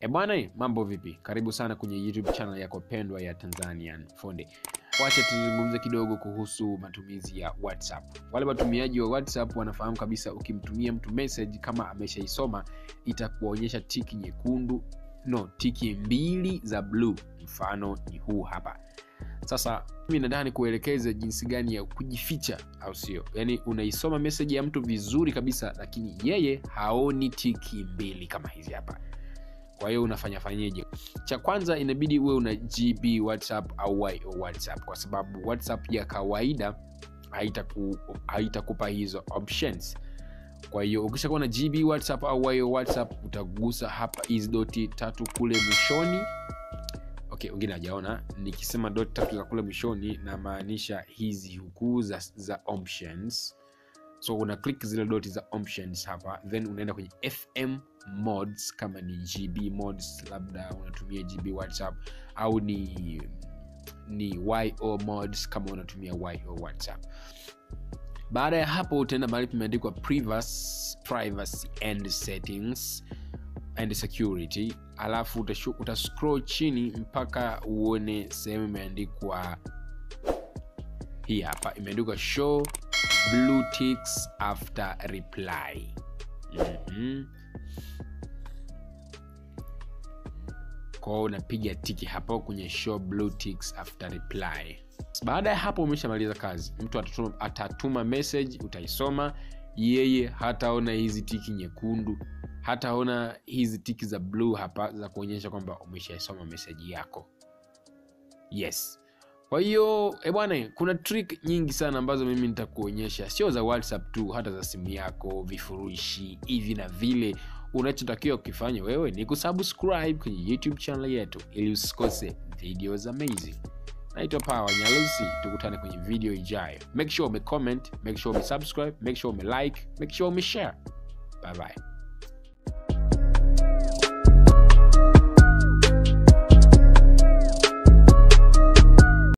E bwana, mambo vipi? Karibu sana kwenye YouTube channel yako pendwa ya Tanzanian Fonde. Wacha tuzungumze kidogo kuhusu matumizi ya WhatsApp. Wale watumiaji wa WhatsApp wanafahamu kabisa, ukimtumia mtu message kama ameshaisoma itakuonyesha tiki nyekundu, no, tiki mbili za blue. Mfano ni huu hapa. Sasa mimi nadhani kuelekeza jinsi gani ya kujificha, au sio? Yaani unaisoma message ya mtu vizuri kabisa, lakini yeye haoni tiki mbili kama hizi hapa kwa hiyo unafanya fanyeje? Cha kwanza inabidi uwe una GB WhatsApp au WhatsApp, kwa sababu WhatsApp ya kawaida haitakupa haita hizo options. Kwa hiyo ukishakuwa na GB WhatsApp au WhatsApp utagusa hapa hizi doti tatu kule mwishoni. Okay, wengine hajaona nikisema doti tatu za kule mwishoni namaanisha hizi huku za, za options so una click zile doti za options hapa then unaenda kwenye fm mods kama ni gb mods labda unatumia gb whatsapp au ni ni yo mods kama unatumia yo whatsapp. Baada ya hapo utaenda mahali pameandikwa privacy, and settings and security. Alafu utascroll chini mpaka uone sehemu imeandikwa hii hapa. Imeandikwa show blue ticks after reply. Mm-hmm. Kwao unapiga tiki hapo kwenye show blue ticks after reply. Baada ya hapo umeshamaliza kazi. Mtu atatuma, atatuma message utaisoma. Yeye hataona hizi tiki nyekundu hataona hizi tiki za blue hapa za kuonyesha kwamba umeshaisoma meseji yako. Yes. Kwa hiyo bwana kuna trick nyingi sana ambazo mimi nitakuonyesha. Sio za whatsapp tu hata za simu yako vifurushi hivi na vile unachotakiwa kukifanya wewe ni kusubscribe kwenye youtube channel yetu ili usikose videos amazing. Naitwa pawa nyalusi tukutane kwenye video ijayo. Make sure umecomment make sure umesubscribe make sure umelike make sure umeshare bye bye